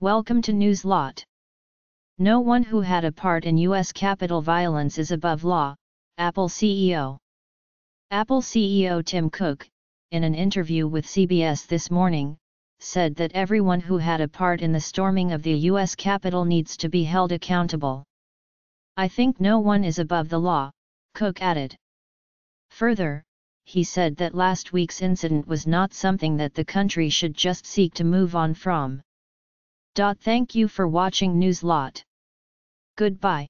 Welcome to Newslot. No one who had a part in US Capitol violence is above law, Apple CEO. Apple CEO Tim Cook, in an interview with CBS this morning, said that everyone who had a part in the storming of the US Capitol needs to be held accountable. I think no one is above the law, Cook added. Further, he said that last week's incident was not something that the country should just seek to move on from. Thank you for watching Newslot. Goodbye.